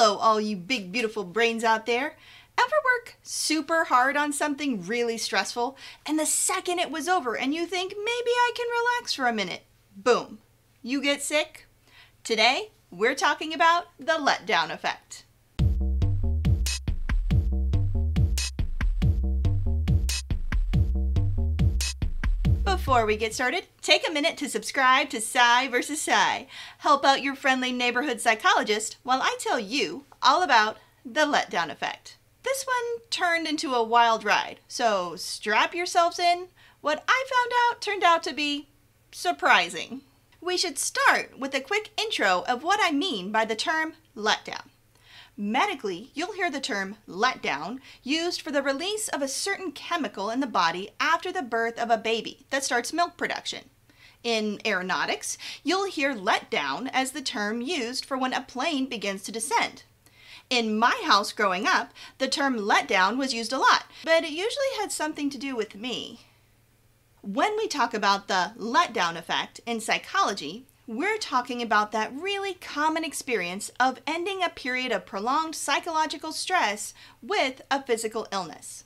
Hello, all you big, beautiful brains out there. Ever work super hard on something really stressful, and the second it was over and you think maybe I can relax for a minute, boom, you get sick? Today, we're talking about the letdown effect. Before we get started, take a minute to subscribe to Psy vs. Psy. Help out your friendly neighborhood psychologist while I tell you all about the letdown effect. This one turned into a wild ride, so strap yourselves in. What I found out turned out to be surprising. We should start with a quick intro of what I mean by the term letdown. Medically, you'll hear the term letdown used for the release of a certain chemical in the body after the birth of a baby that starts milk production. In aeronautics, you'll hear letdown as the term used for when a plane begins to descend. In my house growing up, the term letdown was used a lot, but it usually had something to do with me. When we talk about the letdown effect in psychology, we're talking about that really common experience of ending a period of prolonged psychological stress with a physical illness.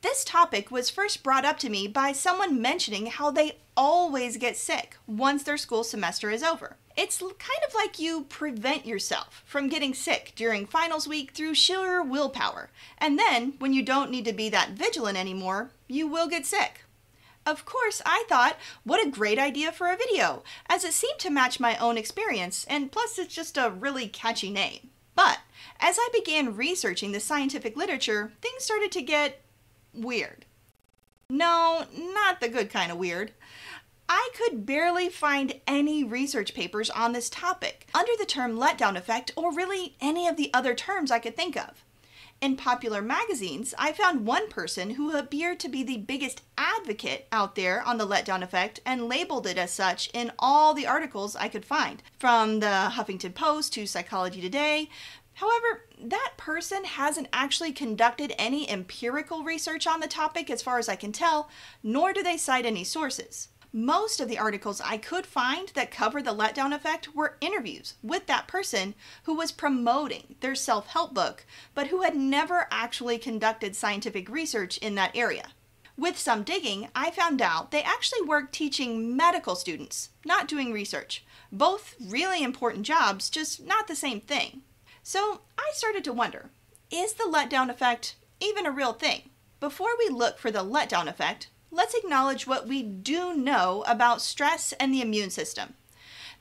This topic was first brought up to me by someone mentioning how they always get sick once their school semester is over. It's kind of like you prevent yourself from getting sick during finals week through sheer willpower, and then when you don't need to be that vigilant anymore, you will get sick. Of course, I thought, what a great idea for a video, as it seemed to match my own experience, and plus it's just a really catchy name. But as I began researching the scientific literature, things started to get weird. No, not the good kind of weird. I could barely find any research papers on this topic under the term letdown effect or really any of the other terms I could think of. In popular magazines, I found one person who appeared to be the biggest advocate out there on the letdown effect and labeled it as such in all the articles I could find, from the Huffington Post to Psychology Today. However, that person hasn't actually conducted any empirical research on the topic as far as I can tell, nor do they cite any sources. Most of the articles I could find that cover the letdown effect were interviews with that person who was promoting their self help book, but who had never actually conducted scientific research in that area. With some digging, I found out they actually work teaching medical students, not doing research. Both really important jobs, just not the same thing. So I started to wonder is the letdown effect even a real thing? Before we look for the letdown effect, let's acknowledge what we do know about stress and the immune system.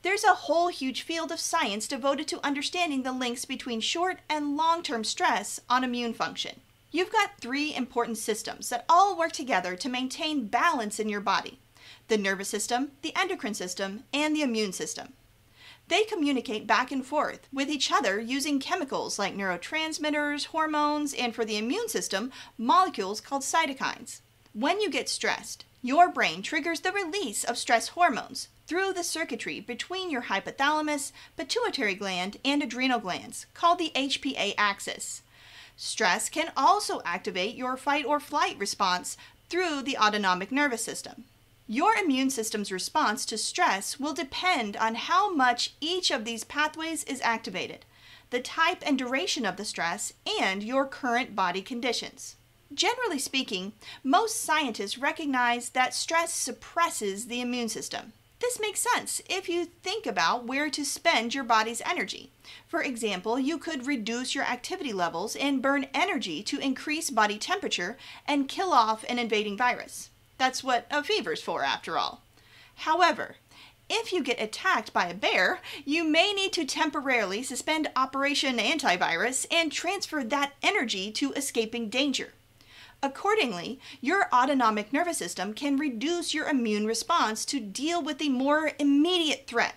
There's a whole huge field of science devoted to understanding the links between short and long term stress on immune function. You've got three important systems that all work together to maintain balance in your body the nervous system, the endocrine system, and the immune system. They communicate back and forth with each other using chemicals like neurotransmitters, hormones, and for the immune system, molecules called cytokines. When you get stressed, your brain triggers the release of stress hormones through the circuitry between your hypothalamus, pituitary gland, and adrenal glands, called the HPA axis. Stress can also activate your fight or flight response through the autonomic nervous system. Your immune system's response to stress will depend on how much each of these pathways is activated, the type and duration of the stress, and your current body conditions. Generally speaking, most scientists recognize that stress suppresses the immune system. This makes sense if you think about where to spend your body's energy. For example, you could reduce your activity levels and burn energy to increase body temperature and kill off an invading virus. That's what a fever's for, after all. However, if you get attacked by a bear, you may need to temporarily suspend Operation Antivirus and transfer that energy to escaping danger. Accordingly, your autonomic nervous system can reduce your immune response to deal with the more immediate threat,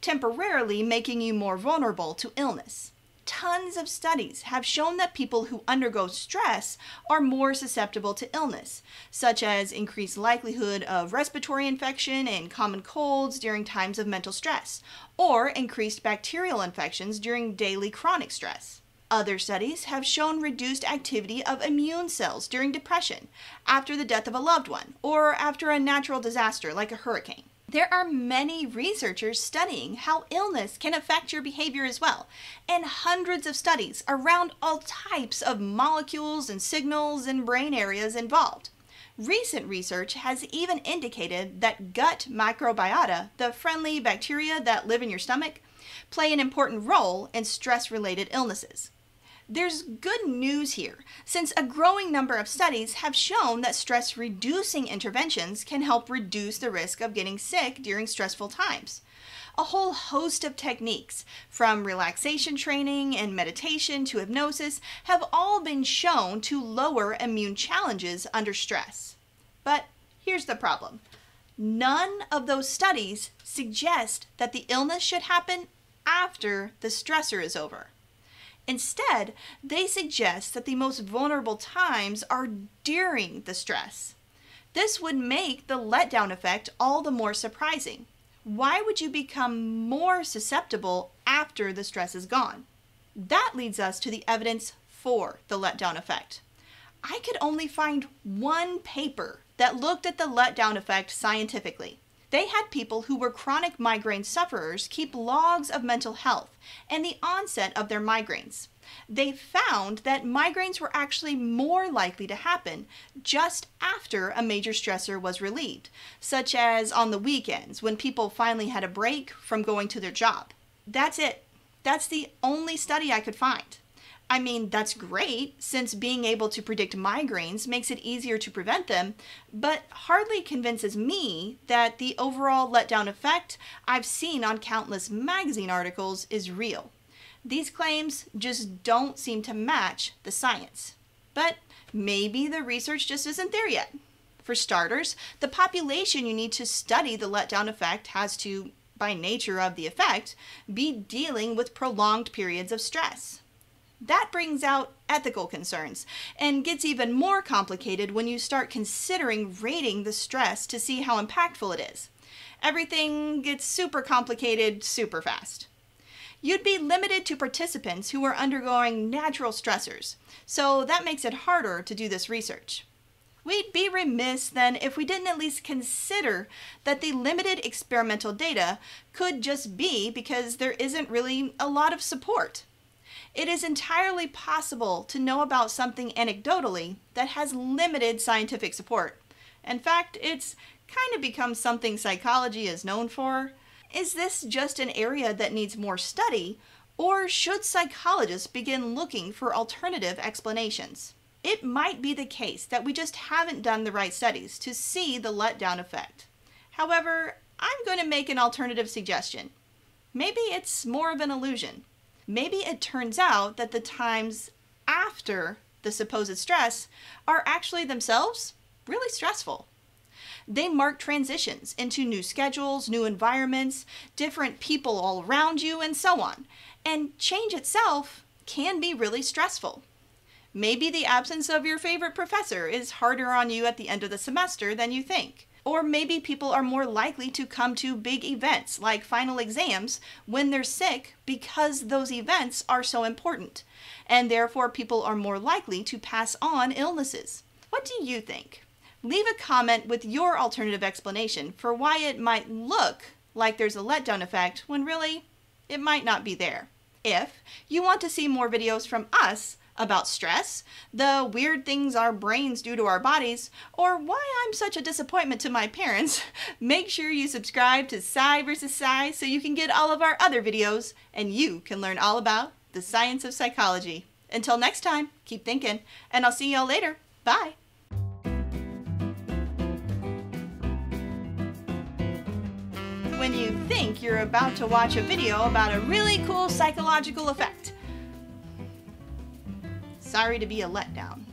temporarily making you more vulnerable to illness. Tons of studies have shown that people who undergo stress are more susceptible to illness, such as increased likelihood of respiratory infection and common colds during times of mental stress, or increased bacterial infections during daily chronic stress. Other studies have shown reduced activity of immune cells during depression, after the death of a loved one, or after a natural disaster like a hurricane. There are many researchers studying how illness can affect your behavior as well, and hundreds of studies around all types of molecules and signals and brain areas involved. Recent research has even indicated that gut microbiota, the friendly bacteria that live in your stomach, play an important role in stress related illnesses. There's good news here, since a growing number of studies have shown that stress reducing interventions can help reduce the risk of getting sick during stressful times. A whole host of techniques, from relaxation training and meditation to hypnosis, have all been shown to lower immune challenges under stress. But here's the problem none of those studies suggest that the illness should happen after the stressor is over. Instead, they suggest that the most vulnerable times are during the stress. This would make the letdown effect all the more surprising. Why would you become more susceptible after the stress is gone? That leads us to the evidence for the letdown effect. I could only find one paper that looked at the letdown effect scientifically. They had people who were chronic migraine sufferers keep logs of mental health and the onset of their migraines. They found that migraines were actually more likely to happen just after a major stressor was relieved, such as on the weekends when people finally had a break from going to their job. That's it. That's the only study I could find. I mean, that's great since being able to predict migraines makes it easier to prevent them, but hardly convinces me that the overall letdown effect I've seen on countless magazine articles is real. These claims just don't seem to match the science. But maybe the research just isn't there yet. For starters, the population you need to study the letdown effect has to, by nature of the effect, be dealing with prolonged periods of stress. That brings out ethical concerns and gets even more complicated when you start considering rating the stress to see how impactful it is. Everything gets super complicated super fast. You'd be limited to participants who are undergoing natural stressors, so that makes it harder to do this research. We'd be remiss then if we didn't at least consider that the limited experimental data could just be because there isn't really a lot of support. It is entirely possible to know about something anecdotally that has limited scientific support. In fact, it's kind of become something psychology is known for. Is this just an area that needs more study, or should psychologists begin looking for alternative explanations? It might be the case that we just haven't done the right studies to see the letdown effect. However, I'm going to make an alternative suggestion. Maybe it's more of an illusion maybe it turns out that the times after the supposed stress are actually themselves really stressful. They mark transitions into new schedules, new environments, different people all around you, and so on. And change itself can be really stressful. Maybe the absence of your favorite professor is harder on you at the end of the semester than you think. Or maybe people are more likely to come to big events like final exams when they're sick because those events are so important. And therefore, people are more likely to pass on illnesses. What do you think? Leave a comment with your alternative explanation for why it might look like there's a letdown effect when really it might not be there. If you want to see more videos from us, about stress, the weird things our brains do to our bodies, or why I'm such a disappointment to my parents, make sure you subscribe to Psy vs. Psy so you can get all of our other videos and you can learn all about the science of psychology. Until next time, keep thinking, and I'll see y'all later. Bye. When you think you're about to watch a video about a really cool psychological effect, Sorry to be a letdown.